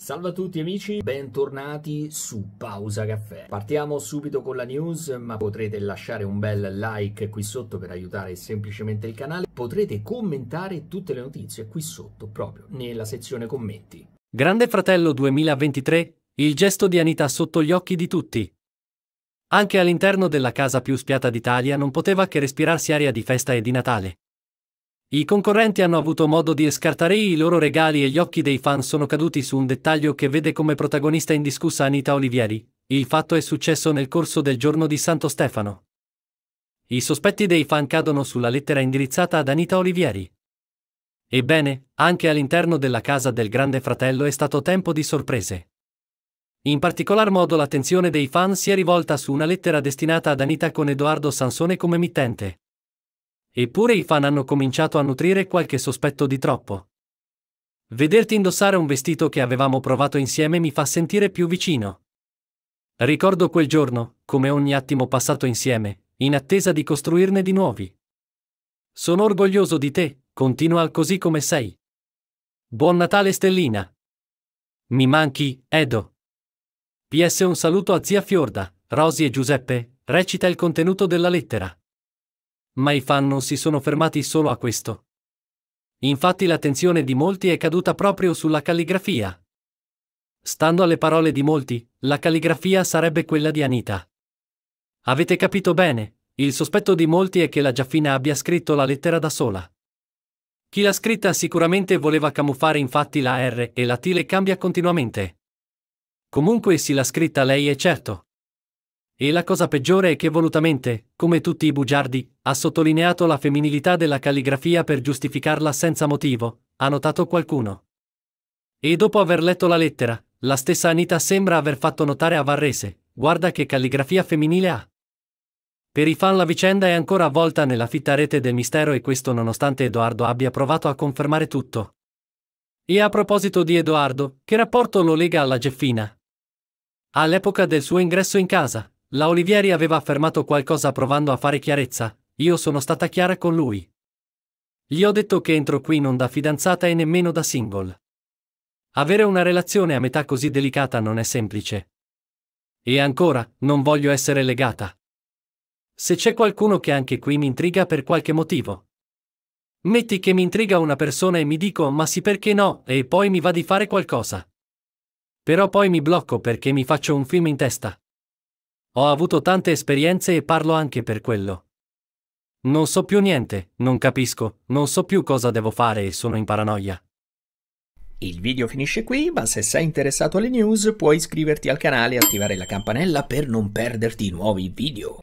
Salve a tutti amici, bentornati su Pausa Caffè. Partiamo subito con la news, ma potrete lasciare un bel like qui sotto per aiutare semplicemente il canale. Potrete commentare tutte le notizie qui sotto, proprio nella sezione commenti. Grande Fratello 2023, il gesto di Anita sotto gli occhi di tutti. Anche all'interno della casa più spiata d'Italia non poteva che respirarsi aria di festa e di Natale. I concorrenti hanno avuto modo di scartare i loro regali e gli occhi dei fan sono caduti su un dettaglio che vede come protagonista indiscussa Anita Olivieri. Il fatto è successo nel corso del giorno di Santo Stefano. I sospetti dei fan cadono sulla lettera indirizzata ad Anita Olivieri. Ebbene, anche all'interno della casa del Grande Fratello è stato tempo di sorprese. In particolar modo l'attenzione dei fan si è rivolta su una lettera destinata ad Anita con Edoardo Sansone come mittente. Eppure i fan hanno cominciato a nutrire qualche sospetto di troppo. Vederti indossare un vestito che avevamo provato insieme mi fa sentire più vicino. Ricordo quel giorno, come ogni attimo passato insieme, in attesa di costruirne di nuovi. Sono orgoglioso di te, continua così come sei. Buon Natale Stellina. Mi manchi, Edo. PS un saluto a zia Fiorda, Rosy e Giuseppe, recita il contenuto della lettera ma i fan non si sono fermati solo a questo. Infatti l'attenzione di molti è caduta proprio sulla calligrafia. Stando alle parole di molti, la calligrafia sarebbe quella di Anita. Avete capito bene, il sospetto di molti è che la Giaffina abbia scritto la lettera da sola. Chi l'ha scritta sicuramente voleva camuffare infatti la R e la T le cambia continuamente. Comunque si l'ha scritta lei è certo. E la cosa peggiore è che volutamente, come tutti i bugiardi, ha sottolineato la femminilità della calligrafia per giustificarla senza motivo, ha notato qualcuno. E dopo aver letto la lettera, la stessa Anita sembra aver fatto notare a Varrese, guarda che calligrafia femminile ha. Per i fan la vicenda è ancora avvolta nella fitta rete del mistero e questo nonostante Edoardo abbia provato a confermare tutto. E a proposito di Edoardo, che rapporto lo lega alla Geffina? All'epoca del suo ingresso in casa, la Olivieri aveva affermato qualcosa provando a fare chiarezza, io sono stata chiara con lui. Gli ho detto che entro qui non da fidanzata e nemmeno da single. Avere una relazione a metà così delicata non è semplice. E ancora, non voglio essere legata. Se c'è qualcuno che anche qui mi intriga per qualche motivo. Metti che mi intriga una persona e mi dico ma sì perché no, e poi mi va di fare qualcosa. Però poi mi blocco perché mi faccio un film in testa. Ho avuto tante esperienze e parlo anche per quello. Non so più niente, non capisco, non so più cosa devo fare e sono in paranoia. Il video finisce qui, ma se sei interessato alle news puoi iscriverti al canale e attivare la campanella per non perderti nuovi video.